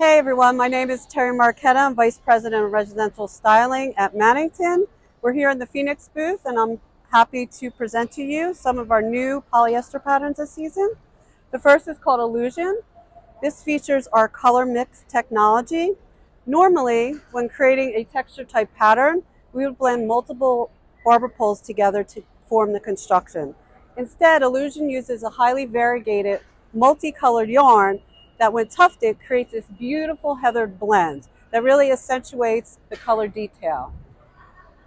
Hey everyone, my name is Terry Marchetta. I'm Vice President of Residential Styling at Mannington. We're here in the Phenix booth and I'm happy to present to you some of our new polyester patterns this season. The first is called Illusion. This features our color mix technology. Normally, when creating a texture type pattern, we would blend multiple barber poles together to form the construction. Instead, Illusion uses a highly variegated, multicolored yarn that when tufted creates this beautiful heathered blend that really accentuates the color detail.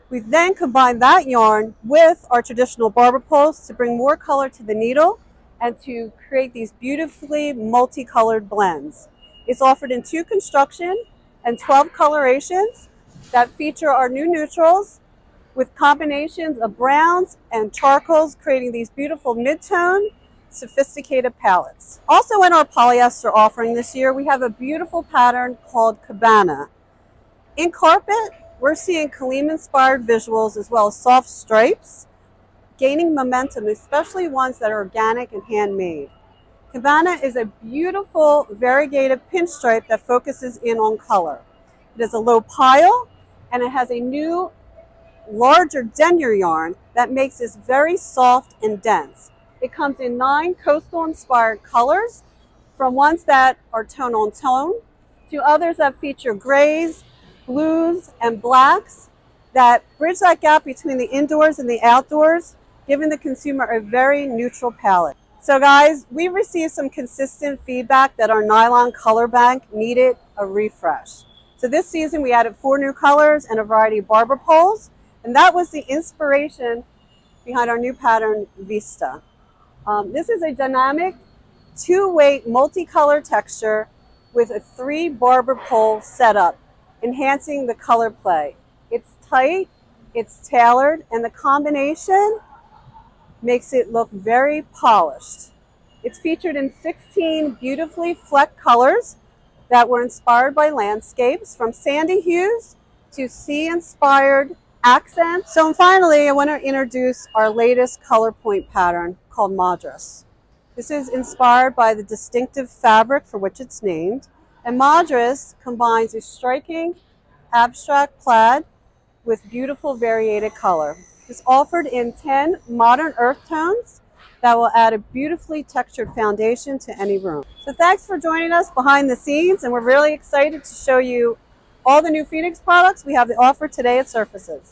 We then combine that yarn with our traditional barber poles to bring more color to the needle and to create these beautifully multicolored blends. It's offered in two construction and 12 colorations that feature our new neutrals with combinations of browns and charcoals creating these beautiful mid-tone sophisticated palettes. Also in our polyester offering this year, we have a beautiful pattern called Cabana. In carpet, we're seeing Kilim-inspired visuals as well as soft stripes, gaining momentum, especially ones that are organic and handmade. Cabana is a beautiful variegated pinstripe that focuses in on color. It is a low pile and it has a new larger denier yarn that makes this very soft and dense. It comes in nine coastal inspired colors, from ones that are tone on tone to others that feature grays, blues, and blacks that bridge that gap between the indoors and the outdoors, giving the consumer a very neutral palette. So guys, we received some consistent feedback that our nylon color bank needed a refresh. So this season we added four new colors and a variety of barber poles, and that was the inspiration behind our new pattern, Vista. Um, this is a dynamic two-weight multicolor texture with a three barber pole setup, enhancing the color play. It's tight, it's tailored, and the combination makes it look very polished. It's featured in 16 beautifully flecked colors that were inspired by landscapes from sandy hues to sea-inspired accents. So finally, I want to introduce our latest color point pattern called Madras. This is inspired by the distinctive fabric for which it's named. And Madras combines a striking abstract plaid with beautiful variated color. It's offered in 10 modern earth tones that will add a beautifully textured foundation to any room. So thanks for joining us behind the scenes and we're really excited to show you all the new Phenix products we have to offer today at Surfaces.